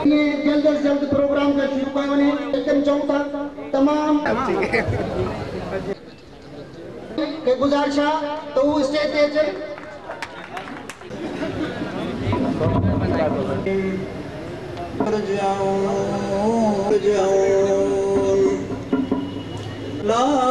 અને જલ્દ જ જલ્દ પ્રોગ્રામ કરશે લોકોને એકદમ ચાહું છું તમામ કે ગુજારશા તો હું સ્ટેજ તે છે જાઉં જાઉં લા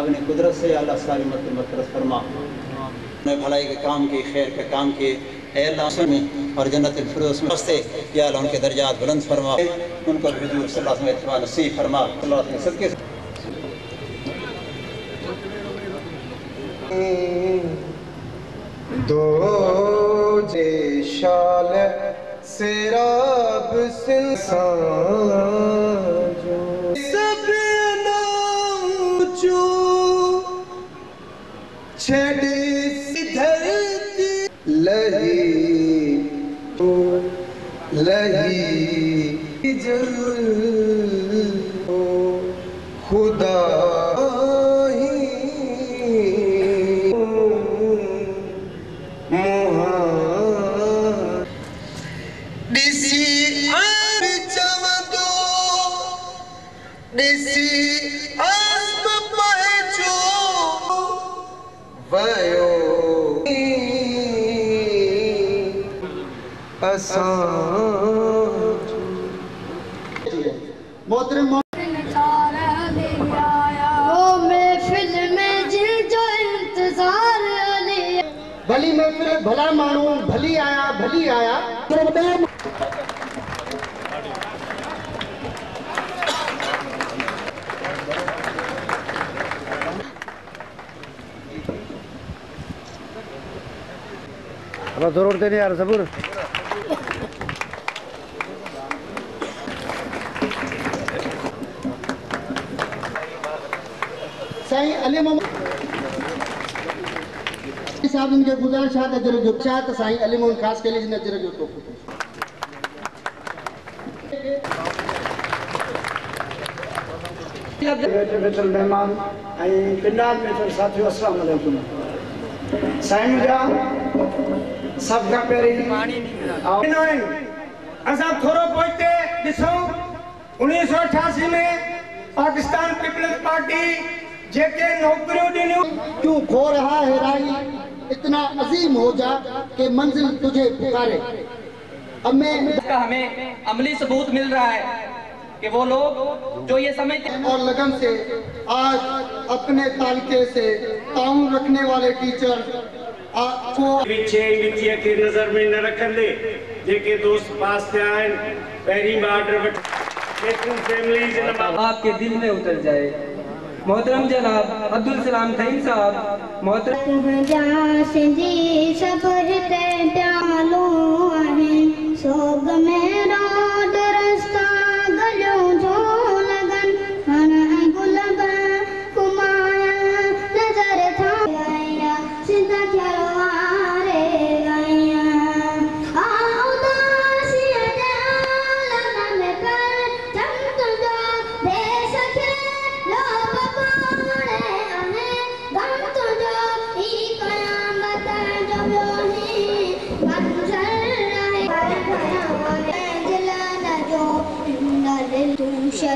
अपनी कुदरत से अल्लाह सारी मत मकरस फरमा ने भलाई के काम की खैर के काम की ए अल्लाह सुनी और जन्नत फिरदौस में हंसते या अल्लाह उनके दर्जात बुलंद फरमा उनको भी हुजूर सल्लल्लाहु अलैहि वसल्लम इत्तबा नसीब फरमा सल्लल्लाहु अलैहि वसल्लम दो जे शाल सिराब सिंसाजो। सब नाचो छड़ी लही तो लही जल ओ खुदा वयो असां। मोहतरम में जिन जो इंतज़ार अली भली महफ़िल भला माण्हू भली आया। भली आया अब ज़रूर देने यार सबूर साईं अली मोहम्मद साहब इनके गुज़ारिश आहे त नज़र जो छा त साईं अली मोहम्मद ख़ासि करे जी नज़र जो बैठे बैठल मेहमान ऐं पिंडार बैठल साथियो अस्सलाम साईं मुंहिंजा खां पहिरीं असां थोरो पोइते ॾिसूं उणिवीह सौ अठासी में पाकिस्तान पीपल्स पार्टी जेके नौकरियूं ॾिनियूं क्यों खो रहा है राही? इतना अजीम हो जा कि मंजिल तुझे पुकारे। अब मैं का हमें अमली सबूत मिल रहा है कि वो लोग जो ये समझते और लगन से आज अपने तालके से ताउन रखने वाले टीचर को नज़र में न रखंदे जेके दोस्त पास थिया आहिनि पहिरीं आपके दिल में उतर जाए। मोहतरम जनाब अब्दुल सलाम खईम साहब मोहतरम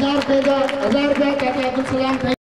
हज़ार रुपए जा हज़ार रुपया चाचा अब्दुल सलाम